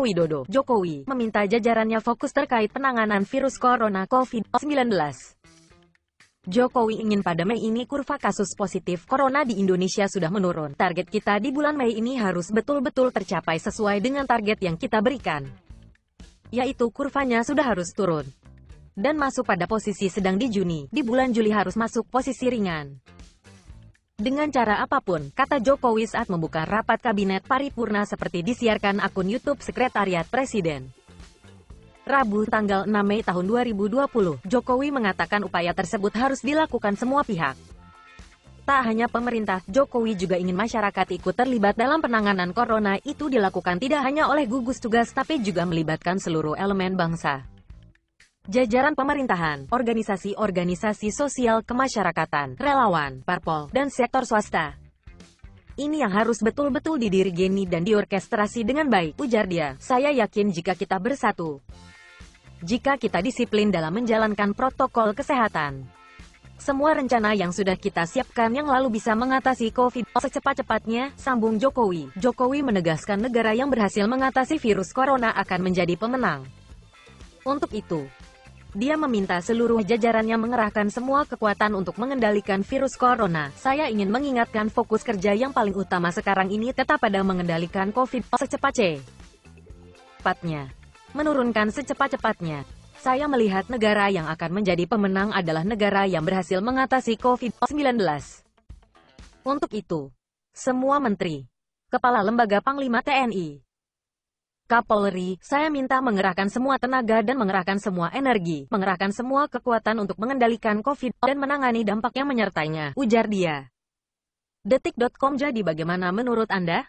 Widodo, Jokowi, meminta jajarannya fokus terkait penanganan virus corona COVID-19. Jokowi ingin pada Mei ini kurva kasus positif corona di Indonesia sudah menurun. Target kita di bulan Mei ini harus betul-betul tercapai sesuai dengan target yang kita berikan. Yaitu kurvanya sudah harus turun. Dan masuk pada posisi sedang di Juni, di bulan Juli harus masuk posisi ringan. Dengan cara apa pun, kata Jokowi saat membuka rapat kabinet paripurna seperti disiarkan akun YouTube Sekretariat Presiden. Rabu tanggal 6 Mei tahun 2020, Jokowi mengatakan upaya tersebut harus dilakukan semua pihak. Tak hanya pemerintah, Jokowi juga ingin masyarakat ikut terlibat dalam penanganan corona itu dilakukan tidak hanya oleh gugus tugas tapi juga melibatkan seluruh elemen bangsa jajaran pemerintahan, organisasi-organisasi sosial kemasyarakatan, relawan, parpol, dan sektor swasta. Ini yang harus betul-betul didirigeni dan diorkestrasi dengan baik, ujar dia. Saya yakin jika kita bersatu, jika kita disiplin dalam menjalankan protokol kesehatan, semua rencana yang sudah kita siapkan yang lalu bisa mengatasi COVID secepat-cepatnya, sambung Jokowi. Jokowi menegaskan negara yang berhasil mengatasi virus corona akan menjadi pemenang. Untuk itu, dia meminta seluruh jajarannya mengerahkan semua kekuatan untuk mengendalikan virus corona. Saya ingin mengingatkan fokus kerja yang paling utama sekarang ini tetap pada mengendalikan COVID secepat cepatnya. Menurunkan secepat-cepatnya. Saya melihat negara yang akan menjadi pemenang adalah negara yang berhasil mengatasi COVID-19. Untuk itu, semua menteri, kepala lembaga Panglima TNI, Kapolri, saya minta mengerahkan semua tenaga dan mengerahkan semua energi, mengerahkan semua kekuatan untuk mengendalikan COVID dan menangani dampak yang menyertainya, ujar dia. Detik.com jadi bagaimana menurut Anda?